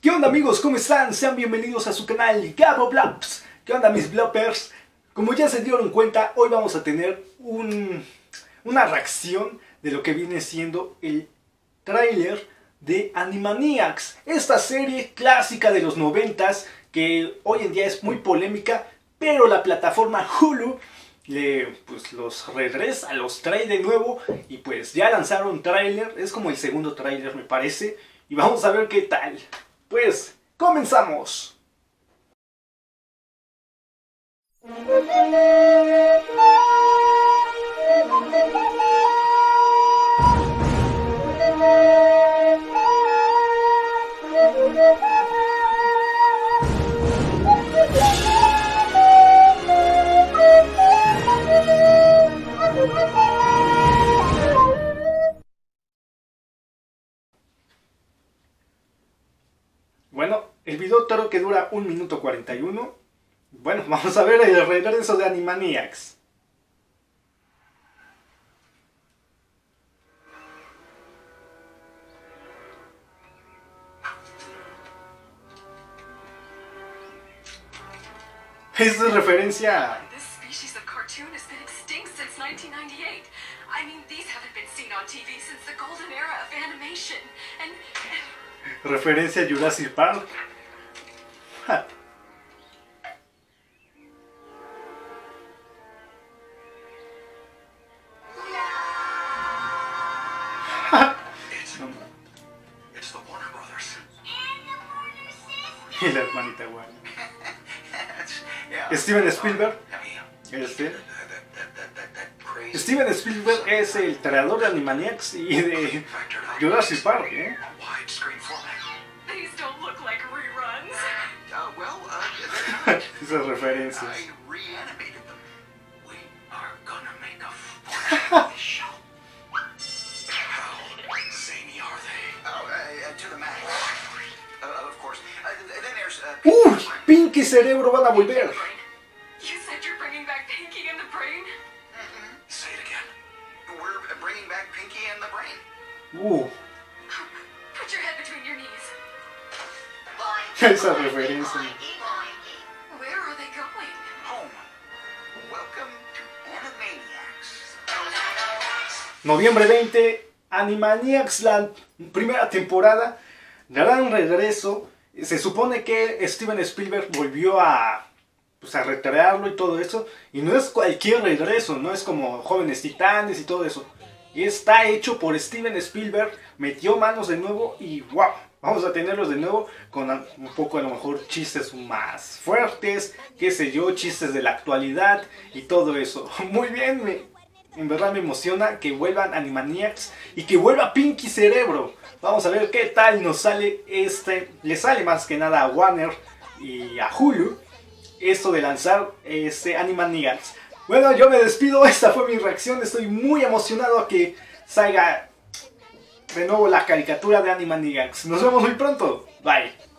¿Qué onda amigos? ¿Cómo están? Sean bienvenidos a su canal Gabo Blops. ¿Qué onda mis bloppers? Como ya se dieron cuenta, hoy vamos a tener un, una reacción de lo que viene siendo el tráiler de Animaniacs. Esta serie clásica de los noventas que hoy en día es muy polémica, pero la plataforma Hulu le, pues los regresa, los trae de nuevo y pues ya lanzaron tráiler, es como el segundo tráiler me parece, y vamos a ver qué tal. Pues, comenzamos. Bueno, el video creo que dura 1 minuto 41. Bueno, vamos a ver el regreso de Animaniacs. Es referencia a... This species of cartoon has been extinct since 1998. I mean, these haven't been seen on TV since the golden era of animation. And, and referencia a Jurassic Park. Ja. Ja. It's, No, it's the Warner Brothers. Y la hermanita guay. Steven Spielberg. Este. Steven Spielberg es el creador de Animaniacs y de Jurassic Park, ¿eh? There's. Uh, ¡Uy! Pinky Cerebro van a volver. You said you're Noviembre 20, Animaniacs, la primera temporada, gran regreso. Se supone que Steven Spielberg volvió a, pues, a recrearlo y todo eso. Y no es cualquier regreso, no es como Jóvenes Titanes y todo eso. Está hecho por Steven Spielberg, metió manos de nuevo y wow, vamos a tenerlos de nuevo con un poco a lo mejor chistes más fuertes, qué sé yo, chistes de la actualidad y todo eso. Muy bien, me, en verdad me emociona que vuelvan Animaniacs y que vuelva Pinky Cerebro. Vamos a ver qué tal nos sale este. Le sale más que nada a Warner y a Hulu esto de lanzar este Animaniacs. Bueno, yo me despido. Esta fue mi reacción. Estoy muy emocionado que salga de nuevo la caricatura de Animaniacs. Nos vemos muy pronto. Bye.